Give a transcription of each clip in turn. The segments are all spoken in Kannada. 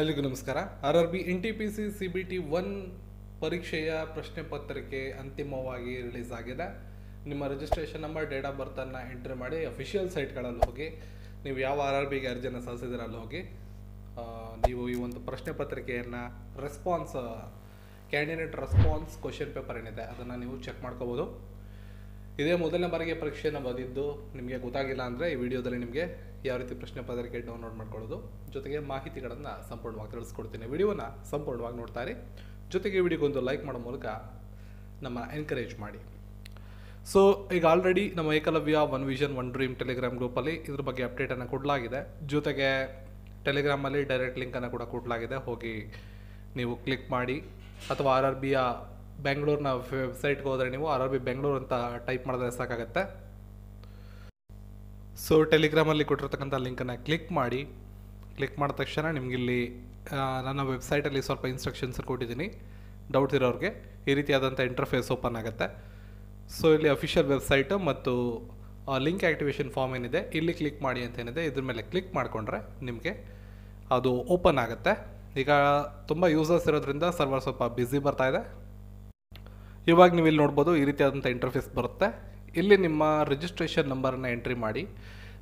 ಎಲ್ರಿಗೂ ನಮಸ್ಕಾರ. R R B N T P C C B T one ಪರೀಕ್ಷೆಯ ಪ್ರಶ್ನೆ ಪತ್ರಿಕೆ ಅಂತಿಮವಾಗಿ ರಿಲೀಸ್ ಆಗಿದೆ. ನಿಮ್ಮ ರಿಜಿಸ್ಟ್ರೇಷನ್ ನಂಬರ್ ಡೇಟ್ ಆಫ್ ಬರ್ತನ್ನು ಎಂಟ್ರಿ ಮಾಡಿ ಅಫಿಷಿಯಲ್ ಸೈಟ್ಗಳಲ್ಲಿ ಹೋಗಿ, ನೀವು ಯಾವ ಆರ್ ಆರ್ ಬಿಗೆ ಅರ್ಜಿಯನ್ನು ಸಲ್ಲಿಸಿದ್ರೆ ಅಲ್ಲಿ ಹೋಗಿ ನೀವು ಈ ಒಂದು ಪ್ರಶ್ನೆ ಪತ್ರಿಕೆಯನ್ನು response candidate response question paper ಏನಿದೆ ಅದನ್ನು ನೀವು ಚೆಕ್ ಮಾಡ್ಕೋಬೋದು. ಇದೇ ಮೊದಲನೇ ಬಾರಿಗೆ ಪರೀಕ್ಷೆಯನ್ನು ಬರೆದಿದ್ದು ನಿಮಗೆ ಗೊತ್ತಾಗಿಲ್ಲ ಅಂದರೆ ಈ ವಿಡಿಯೋದಲ್ಲಿ ನಿಮಗೆ ಯಾವ ರೀತಿ ಪ್ರಶ್ನೆ ಪತ್ರಿಕೆ ಡೌನ್ಲೋಡ್ ಮಾಡ್ಕೊಳ್ಳೋದು, ಜೊತೆಗೆ ಮಾಹಿತಿಗಳನ್ನು ಸಂಪೂರ್ಣವಾಗಿ ತಿಳಿಸ್ಕೊಡ್ತೀನಿ. ವಿಡಿಯೋನ ಸಂಪೂರ್ಣವಾಗಿ ನೋಡ್ತಾರೆ ಜೊತೆಗೆ ವಿಡಿಯೋಗೊಂದು ಲೈಕ್ ಮಾಡೋ ಮೂಲಕ ನಮ್ಮ ಎನ್ಕರೇಜ್ ಮಾಡಿ. ಸೊ ಈಗ ಆಲ್ರೆಡಿ ನಮ್ಮ Ekalavya one vision one dream Telegram ಗ್ರೂಪಲ್ಲಿ ಇದ್ರ ಬಗ್ಗೆ ಅಪ್ಡೇಟನ್ನು ಕೊಡಲಾಗಿದೆ. ಜೊತೆಗೆ ಟೆಲಿಗ್ರಾಮಲ್ಲಿ ಡೈರೆಕ್ಟ್ ಲಿಂಕನ್ನು ಕೂಡ ಕೊಡಲಾಗಿದೆ. ಹೋಗಿ ನೀವು ಕ್ಲಿಕ್ ಮಾಡಿ. ಅಥವಾ ಆರ್ ಆರ್ ಬಿಯ ಬೆಂಗಳೂರಿನ ವೆಬ್ಸೈಟ್ಗೆ ಹೋದರೆ ನೀವು ಆರ್ ಆರ್ ಬಿ ಬೆಂಗಳೂರು ಅಂತ ಟೈಪ್ ಮಾಡಿದ್ರೆ ಸಾಕಾಗತ್ತೆ. ಸೊ ಟೆಲಿಗ್ರಾಮಲ್ಲಿ ಕೊಟ್ಟಿರ್ತಕ್ಕಂಥ ಲಿಂಕನ್ನು ಕ್ಲಿಕ್ ಮಾಡಿ. ಕ್ಲಿಕ್ ಮಾಡಿದ ತಕ್ಷಣ ನಿಮಗಿಲ್ಲಿ ನನ್ನ ವೆಬ್ಸೈಟಲ್ಲಿ ಸ್ವಲ್ಪ ಇನ್ಸ್ಟ್ರಕ್ಷನ್ಸ್ ಕೊಟ್ಟಿದ್ದೀನಿ. ಡೌಟ್ ಇರೋರಿಗೆ ಈ ರೀತಿಯಾದಂಥ ಇಂಟರ್ಫೇಸ್ ಓಪನ್ ಆಗುತ್ತೆ. ಸೊ ಇಲ್ಲಿ ಅಫಿಷಿಯಲ್ ವೆಬ್ಸೈಟು ಮತ್ತು ಲಿಂಕ್ ಆ್ಯಕ್ಟಿವೇಶನ್ ಫಾರ್ಮ್ ಏನಿದೆ, ಇಲ್ಲಿ ಕ್ಲಿಕ್ ಮಾಡಿ ಅಂತ ಏನಿದೆ, ಇದ್ರ ಮೇಲೆ ಕ್ಲಿಕ್ ಮಾಡಿಕೊಂಡ್ರೆ ನಿಮಗೆ ಅದು ಓಪನ್ ಆಗುತ್ತೆ. ಈಗ ತುಂಬ ಯೂಸರ್ಸ್ ಇರೋದ್ರಿಂದ ಸರ್ವರ್ ಸ್ವಲ್ಪ ಬ್ಯುಸಿ ಬರ್ತಾ ಇದೆ. ಇವಾಗ ನೀವು ಇಲ್ಲಿ ನೋಡ್ಬೋದು ಈ ರೀತಿಯಾದಂಥ ಇಂಟರ್ಫೇಸ್ ಬರುತ್ತೆ. ಇಲ್ಲಿ ನಿಮ್ಮ ರಿಜಿಸ್ಟ್ರೇಷನ್ ನಂಬರನ್ನು ಎಂಟ್ರಿ ಮಾಡಿ,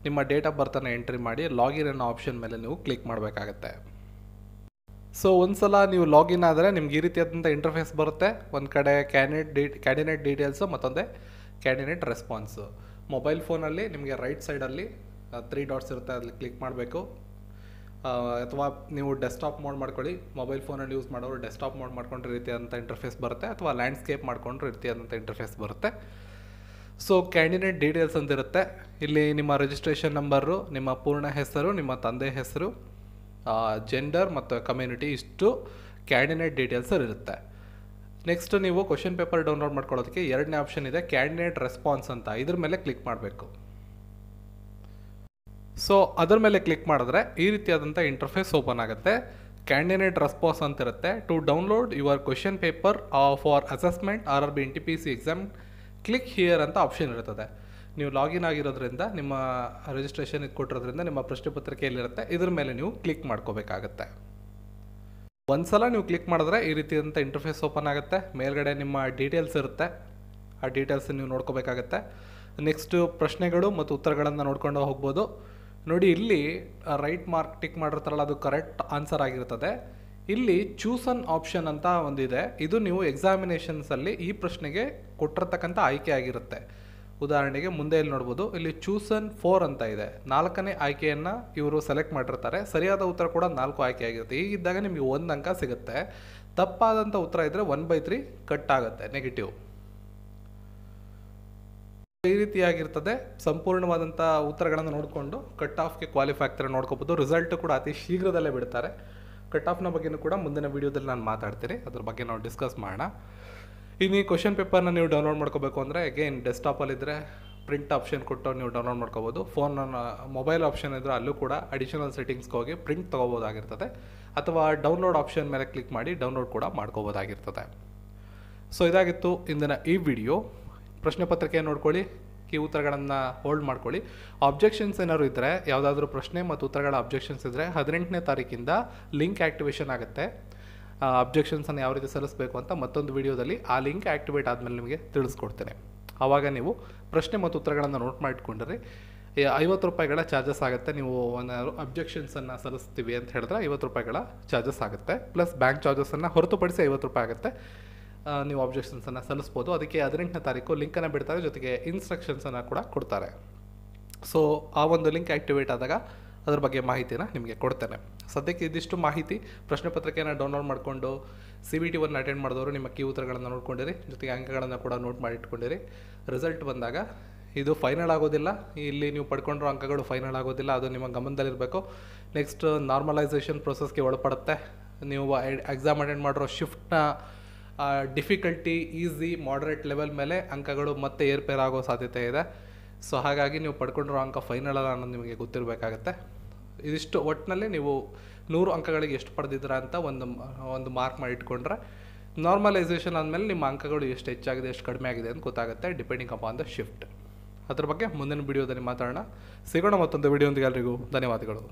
ನಿಮ್ಮ ಡೇಟ್ ಆಫ್ ಬರ್ತನ್ನು ಎಂಟ್ರಿ ಮಾಡಿ ಲಾಗಿನ್ ಅನ್ನೋ ಆಪ್ಷನ್ ಮೇಲೆ ನೀವು ಕ್ಲಿಕ್ ಮಾಡಬೇಕಾಗತ್ತೆ. ಸೊ ಒಂದ್ಸಲ ನೀವು ಲಾಗಿನ್ ಆದರೆ ನಿಮ್ಗೆ ಈ ರೀತಿಯಾದಂಥ ಇಂಟರ್ಫೇಸ್ ಬರುತ್ತೆ. ಒಂದು ಕಡೆ ಕ್ಯಾಂಡಿಡೇಟ್ ಡೀ ಕ್ಯಾಂಡಿಡೇಟ್ ಡೀಟೇಲ್ಸು ಮತ್ತೊಂದೇ ಕ್ಯಾಂಡಿಡೇಟ್ ರೆಸ್ಪಾನ್ಸು ಮೊಬೈಲ್ ಫೋನಲ್ಲಿ ನಿಮಗೆ ರೈಟ್ ಸೈಡಲ್ಲಿ ತ್ರೀ ಡಾಟ್ಸ್ ಇರುತ್ತೆ, ಅಲ್ಲಿ ಕ್ಲಿಕ್ ಮಾಡಬೇಕು. ಅಥವಾ ನೀವು ಡೆಸ್ಕ್ಟಾಪ್ ಮೋಡ್ ಮಾಡ್ಕೊಳ್ಳಿ ಮೊಬೈಲ್ ಫೋನಲ್ಲಿ ಯೂಸ್ ಮಾಡೋರು ಡೆಸ್ಕ್ಟಾಪ್ ಮೋಡ್ ಮಾಡ್ಕೊಂಡ್ರೆ ರೀತಿಯಾದಂಥ ಇಂಟರ್ಫೇಸ್ ಬರುತ್ತೆ, ಅಥವಾ ಲ್ಯಾಂಡ್ಸ್ಕೇಪ್ ಮಾಡ್ಕೊಂಡ್ರೆ ರೀತಿಯಾದಂಥ ಇಂಟರ್ಫೇಸ್ ಬರುತ್ತೆ. ಸೊ ಕ್ಯಾಂಡಿಡೇಟ್ ಡೀಟೇಲ್ಸ್ ಅಂತ ಇರುತ್ತೆ ಇಲ್ಲಿ ನಿಮ್ಮ ರಿಜಿಸ್ಟ್ರೇಷನ್ ನಂಬರು ನಿಮ್ಮ ಪೂರ್ಣ ಹೆಸರು, ನಿಮ್ಮ ತಂದೆ ಹೆಸರು ಜೆಂಡರ್ ಮತ್ತು ಕಮ್ಯುನಿಟಿ ಇಷ್ಟು ಕ್ಯಾಂಡಿಡೇಟ್ ಡೀಟೇಲ್ಸ್ ಇರುತ್ತೆ. ನೆಕ್ಸ್ಟ್ ನೀವು ಕ್ವಶನ್ ಪೇಪರ್ ಡೌನ್ಲೋಡ್ ಮಾಡ್ಕೊಳ್ಳೋದಕ್ಕೆ ಎರಡನೇ ಆಪ್ಷನ್ ಇದೆ ಕ್ಯಾಂಡಿಡೇಟ್ ರೆಸ್ಪಾನ್ಸ್ ಅಂತ. ಇದ್ರ ಮೇಲೆ ಕ್ಲಿಕ್ ಮಾಡಬೇಕು. ಸೊ ಅದರ ಮೇಲೆ ಕ್ಲಿಕ್ ಮಾಡಿದ್ರೆ ಈ ರೀತಿಯಾದಂಥ ಇಂಟರ್ಫೇಸ್ ಓಪನ್ ಆಗುತ್ತೆ. ಕ್ಯಾಂಡಿಡೇಟ್ ರೆಸ್ಪಾನ್ಸ್ ಅಂತ ಇರುತ್ತೆ. To download your question paper for assessment R R B N T P C exam click here ಅಂತ ಆಪ್ಷನ್ ಇರ್ತದೆ ನೀವು ಲಾಗಿನ್ ಆಗಿರೋದ್ರಿಂದ, ನಿಮ್ಮ ರಿಜಿಸ್ಟ್ರೇಷನ್ ಇದು ಕೊಟ್ಟಿರೋದ್ರಿಂದ ನಿಮ್ಮ ಪ್ರಶ್ನೆ ಪತ್ರಿಕೆಯಲ್ಲಿರುತ್ತೆ ಇದ್ರ ಮೇಲೆ ನೀವು ಕ್ಲಿಕ್ ಮಾಡ್ಕೋಬೇಕಾಗತ್ತೆ. ಒಂದ್ಸಲ ನೀವು ಕ್ಲಿಕ್ ಮಾಡಿದ್ರೆ ಈ ರೀತಿಯಾದಂಥ ಇಂಟರ್ಫೇಸ್ ಓಪನ್ ಆಗುತ್ತೆ. ಮೇಲ್ಗಡೆ ನಿಮ್ಮ ಡೀಟೇಲ್ಸ್ ಇರುತ್ತೆ. ಆ ಡೀಟೇಲ್ಸ್ ನೀವು ನೋಡ್ಕೋಬೇಕಾಗತ್ತೆ. ನೆಕ್ಸ್ಟು ಪ್ರಶ್ನೆಗಳು ಮತ್ತು ಉತ್ತರಗಳನ್ನು ನೋಡ್ಕೊಂಡು ಹೋಗ್ಬೋದು. ನೋಡಿ, ಇಲ್ಲಿ ರೈಟ್ ಮಾರ್ಕ್ ಟಿಕ್ ಮಾಡಿರ್ತಾರಲ್ಲ ಅದು ಕರೆಕ್ಟ್ ಆನ್ಸರ್ ಆಗಿರ್ತದೆ. ಇಲ್ಲಿ ಚೂಸನ್ ಆಪ್ಷನ್ ಅಂತ ಒಂದಿದೆ. ಇದು ನೀವು ಎಕ್ಸಾಮಿನೇಷನ್ಸಲ್ಲಿ ಈ ಪ್ರಶ್ನೆಗೆ ಕೊಟ್ಟಿರ್ತಕ್ಕಂಥ ಆಯ್ಕೆ ಆಗಿರುತ್ತೆ. ಉದಾಹರಣೆಗೆ ಮುಂದೆ ಇಲ್ಲಿ ನೋಡ್ಬೋದು. ಇಲ್ಲಿ ಚೂಸನ್ ಫೋರ್ ಅಂತ ಇದೆ. ನಾಲ್ಕನೇ ಆಯ್ಕೆಯನ್ನು ಇವರು ಸೆಲೆಕ್ಟ್ ಮಾಡಿರ್ತಾರೆ. ಸರಿಯಾದ ಉತ್ತರ ಕೂಡ ನಾಲ್ಕು ಆಯ್ಕೆ ಆಗಿರುತ್ತೆ. ಹೀಗಿದ್ದಾಗ ನಿಮಗೆ ಒಂದು ಅಂಕ ಸಿಗುತ್ತೆ. ತಪ್ಪಾದಂಥ ಉತ್ತರ ಇದ್ದರೆ ಒನ್ ಬೈ ತ್ರೀ ಕಟ್ ಆಗುತ್ತೆ ನೆಗೆಟಿವ್ ಈ ರೀತಿಯಾಗಿರ್ತದೆ. ಸಂಪೂರ್ಣವಾದಂಥ ಉತ್ತರಗಳನ್ನು ನೋಡಿಕೊಂಡು ಕಟ್ ಆಫ್ಗೆ ಕ್ವಾಲಿಫೈ ಆಗ್ತಾರೆ ನೋಡ್ಕೋಬೋದು. ರಿಸಲ್ಟ್ ಕೂಡ ಅತಿ ಶೀಘ್ರದಲ್ಲೇ ಬಿಡ್ತಾರೆ. ಕಟ್ ಆಫ್ನ ಬಗ್ಗೆನೂ ಕೂಡ ಮುಂದಿನ ವೀಡಿಯೋದಲ್ಲಿ ನಾನು ಮಾತಾಡ್ತೀನಿ. ಅದ್ರ ಬಗ್ಗೆ ನಾವು ಡಿಸ್ಕಸ್ ಮಾಡೋಣ. ಇನ್ನು ಈ ಕ್ವಶನ್ ಪೇಪರ್ನ ನೀವು ಡೌನ್ಲೋಡ್ ಮಾಡ್ಕೋಬೇಕು ಅಂದರೆ ಅಗೇನ್ ಡೆಸ್ಕ್ಟಾಪಲ್ಲಿದ್ದರೆ ಪ್ರಿಂಟ್ ಆಪ್ಷನ್ ಕೊಟ್ಟು ನೀವು ಡೌನ್ಲೋಡ್ ಮಾಡ್ಕೋಬೋದು. ಫೋನ್ ಮೊಬೈಲ್ ಆಪ್ಷನ್ ಇದ್ದರೆ ಅಲ್ಲೂ ಕೂಡ ಅಡಿಷನಲ್ ಸೆಟ್ಟಿಂಗ್ಸ್ಗೆ ಹೋಗಿ ಪ್ರಿಂಟ್ ತೊಗೋಬೋದಾಗಿರ್ತದೆ ಅಥವಾ ಡೌನ್ಲೋಡ್ ಆಪ್ಷನ್ ಮೇಲೆ ಕ್ಲಿಕ್ ಮಾಡಿ ಡೌನ್ಲೋಡ್ ಕೂಡ ಮಾಡ್ಕೋಬೋದಾಗಿರ್ತದೆ ಸೊ ಇದಾಗಿತ್ತು ಇಂದಿನ ಈ ವಿಡಿಯೋ ಪ್ರಶ್ನೆ ಪತ್ರಿಕೆ ನೋಡ್ಕೊಳ್ಳಿ, ಕಿ ಉತ್ತರಗಳನ್ನು ಹೋಲ್ಡ್ ಮಾಡ್ಕೊಳ್ಳಿ. ಅಬ್ಜೆಕ್ಷನ್ಸ್ ಏನಾದ್ರು ಇದ್ದರೆ ಯಾವುದಾದ್ರೂ ಪ್ರಶ್ನೆ ಮತ್ತು ಉತ್ತರಗಳ ಅಬ್ಜೆಕ್ಷನ್ಸ್ ಇದ್ದರೆ ಹದಿನೆಂಟನೇ ತಾರೀಕಿಂದ ಲಿಂಕ್ ಆ್ಯಕ್ಟಿವೇಶನ್ ಆಗುತ್ತೆ. ಅಬ್ಜೆಕ್ಷನ್ಸನ್ನು ಯಾವ ರೀತಿ ಸಲ್ಲಿಸಬೇಕು ಅಂತ ಮತ್ತೊಂದು ವಿಡಿಯೋದಲ್ಲಿ ಆ ಲಿಂಕ್ ಆ್ಯಕ್ಟಿವೇಟ್ ಆದಮೇಲೆ ನಿಮಗೆ ತಿಳಿಸ್ಕೊಡ್ತೇನೆ. ಆವಾಗ ನೀವು ಪ್ರಶ್ನೆ ಮತ್ತು ಉತ್ತರಗಳನ್ನು ನೋಟ್ ಮಾಡಿಟ್ಕೊಂಡ್ರೆ. ಐವತ್ತು ರೂಪಾಯಿಗಳ ಚಾರ್ಜಸ್ ಆಗುತ್ತೆ. ನೀವು ಒಂದು ಅಬ್ಜೆಕ್ಷನ್ಸನ್ನು ಸಲ್ಲಿಸ್ತೀವಿ ಅಂತ ಹೇಳಿದ್ರೆ ಐವತ್ತು ರೂಪಾಯಿಗಳ ಚಾರ್ಜಸ್ ಆಗುತ್ತೆ. ಪ್ಲಸ್ ಬ್ಯಾಂಕ್ ಚಾರ್ಜಸ್ಸನ್ನು ಹೊರತುಪಡಿಸಿ ಐವತ್ತು ರೂಪಾಯಿ ಆಗುತ್ತೆ. ನೀವು ಅಬ್ಜೆಕ್ಷನ್ಸನ್ನು ಸಲ್ಲಿಸ್ಬೋದು. ಅದಕ್ಕೆ ಹದಿನೆಂಟನೇ ತಾರೀಕು ಲಿಂಕನ್ನು ಬಿಡ್ತಾರೆ, ಜೊತೆಗೆ ಇನ್ಸ್ಟ್ರಕ್ಷನ್ಸನ್ನು ಕೂಡ ಕೊಡ್ತಾರೆ. ಸೊ ಆ ಒಂದು ಲಿಂಕ್ ಆ್ಯಕ್ಟಿವೇಟ್ ಆದಾಗ ಅದ್ರ ಬಗ್ಗೆ ಮಾಹಿತಿನ ನಿಮಗೆ ಕೊಡ್ತೇನೆ. ಸದ್ಯಕ್ಕೆ ಇದಿಷ್ಟು ಮಾಹಿತಿ. ಪ್ರಶ್ನೆ ಪತ್ರಿಕೆಯನ್ನು ಡೌನ್ಲೋಡ್ ಮಾಡಿಕೊಂಡು C B T one attend ಮಾಡಿದವರು ನಿಮ್ಮ ಕೀ ಉತ್ತರಗಳನ್ನು ನೋಡ್ಕೊಂಡಿರಿ, ಜೊತೆಗೆ ಅಂಕಗಳನ್ನು ಕೂಡ ನೋಟ್ ಮಾಡಿ ಇಟ್ಕೊಂಡಿರಿ. ರಿಸಲ್ಟ್ ಬಂದಾಗ ಇದು ಫೈನಲ್ ಆಗೋದಿಲ್ಲ. ಇಲ್ಲಿ ನೀವು ಪಡ್ಕೊಂಡಿರೋ ಅಂಕಗಳು ಫೈನಲ್ ಆಗೋದಿಲ್ಲ. ಅದು ನಿಮ್ಮ ಗಮನದಲ್ಲಿರಬೇಕು. Next normalisation ಪ್ರೊಸೆಸ್ಗೆ ಒಳಪಡುತ್ತೆ. ನೀವು ಎಕ್ಸಾಮ್ ಅಟೆಂಡ್ ಮಾಡಿರೋ ಶಿಫ್ಟ್ನ ಡಿಫಿಕಲ್ಟಿ ಈಸಿ ಮಾಡರೇಟ್ ಲೆವೆಲ್ ಮೇಲೆ ಅಂಕಗಳು ಮತ್ತೆ ಏರ್ಪೇರ್ ಆಗೋ ಸಾಧ್ಯತೆ ಇದೆ. ಸೊ ಹಾಗಾಗಿ ನೀವು ಪಡ್ಕೊಂಡಿರೋ ಅಂಕ ಫೈನಲ್ ಅಲ್ಲ ಅನ್ನೋದು ನಿಮಗೆ ಗೊತ್ತಿರಬೇಕಾಗತ್ತೆ. ಇದಿಷ್ಟು ಒಟ್ಟಿನಲ್ಲಿ ನೀವು ನೂರು ಅಂಕಗಳಿಗೆ ಎಷ್ಟು ಪಡೆದಿದ್ದೀರಾ ಅಂತ ಒಂದು ಒಂದು ಮಾರ್ಕ್ ಮಾಡಿ ಇಟ್ಕೊಂಡ್ರೆ ನಾರ್ಮಲೈಸೇಷನ್ ಆದಮೇಲೆ ನಿಮ್ಮ ಅಂಕಗಳು ಎಷ್ಟು ಹೆಚ್ಚಾಗಿದೆ, ಎಷ್ಟು ಕಡಿಮೆ ಆಗಿದೆ ಅಂತ ಗೊತ್ತಾಗುತ್ತೆ ಡಿಪೆಂಡಿಂಗ್ ಅಪಾನ್ ದ ಶಿಫ್ಟ್ ಅದ್ರ ಬಗ್ಗೆ ಮುಂದಿನ ವಿಡಿಯೋದಲ್ಲಿ ಮಾತಾಡೋಣ. ಸಿಗೋಣ ಮತ್ತೊಂದು ವಿಡಿಯೋದೊಂದಿಗೆ ಎಲ್ರಿಗೂ ಧನ್ಯವಾದಗಳು.